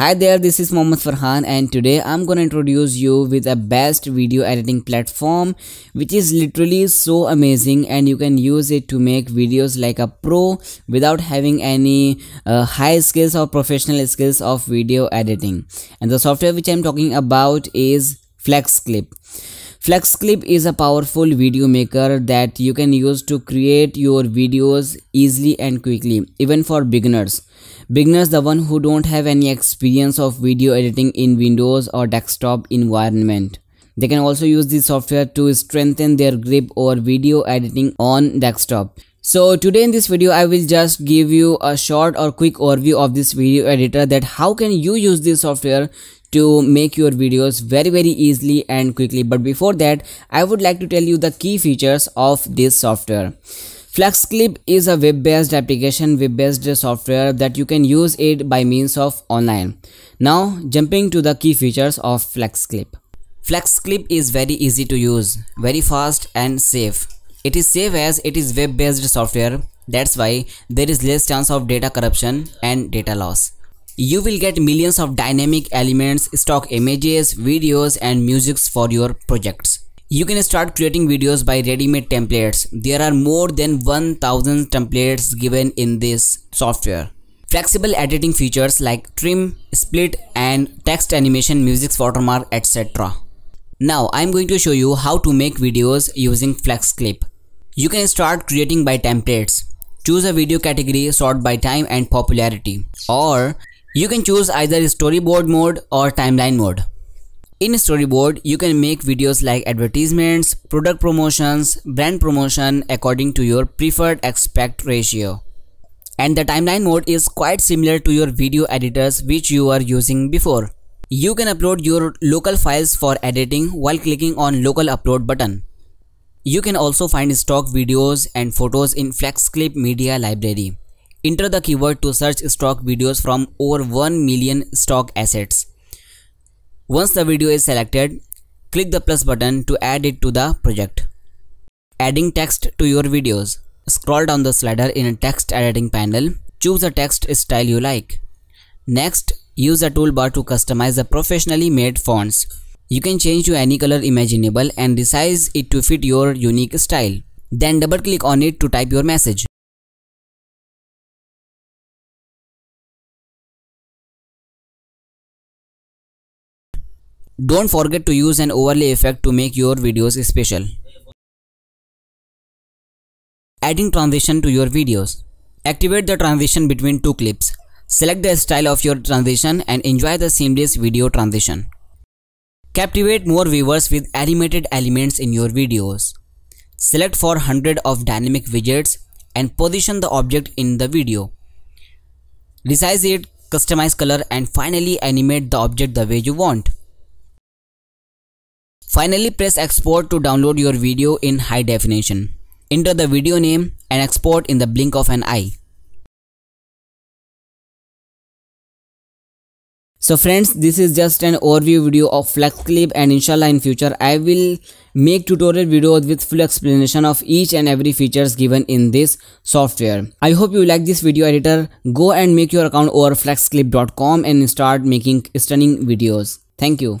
Hi there, this is Mohammad Farhan and today I'm gonna introduce you with a best video editing platform which is literally so amazing and you can use it to make videos like a pro without having any uh, high skills or professional skills of video editing. And the software which I'm talking about is FlexClip. FlexClip is a powerful video maker that you can use to create your videos easily and quickly even for beginners. Beginners the one who don't have any experience of video editing in windows or desktop environment. They can also use this software to strengthen their grip over video editing on desktop. So today in this video I will just give you a short or quick overview of this video editor that how can you use this software to make your videos very very easily and quickly but before that I would like to tell you the key features of this software FlexClip is a web-based application, web-based software that you can use it by means of online. Now jumping to the key features of FlexClip. FlexClip is very easy to use, very fast and safe. It is safe as it is web-based software, that's why there is less chance of data corruption and data loss. You will get millions of dynamic elements, stock images, videos and musics for your projects. You can start creating videos by ready-made templates. There are more than 1000 templates given in this software. Flexible editing features like trim, split and text animation, music's watermark, etc. Now I'm going to show you how to make videos using FlexClip. You can start creating by templates. Choose a video category, sort by time and popularity. Or you can choose either storyboard mode or timeline mode. In storyboard, you can make videos like advertisements, product promotions, brand promotion according to your preferred aspect ratio. And the timeline mode is quite similar to your video editors which you are using before. You can upload your local files for editing while clicking on local upload button. You can also find stock videos and photos in FlexClip Media Library. Enter the keyword to search stock videos from over 1 million stock assets. Once the video is selected, click the plus button to add it to the project. Adding text to your videos. Scroll down the slider in a text editing panel. Choose a text style you like. Next, use the toolbar to customize the professionally made fonts. You can change to any color imaginable and resize it to fit your unique style. Then double click on it to type your message. Don't forget to use an overlay effect to make your videos special. Adding transition to your videos. Activate the transition between two clips. Select the style of your transition and enjoy the seamless video transition. Captivate more viewers with animated elements in your videos. Select for 100 of dynamic widgets and position the object in the video. Resize it, customize color and finally animate the object the way you want. Finally press export to download your video in high definition. Enter the video name and export in the blink of an eye. So friends, this is just an overview video of FlexClip and inshallah in future I will make tutorial videos with full explanation of each and every features given in this software. I hope you like this video editor. Go and make your account over flexclip.com and start making stunning videos. Thank you.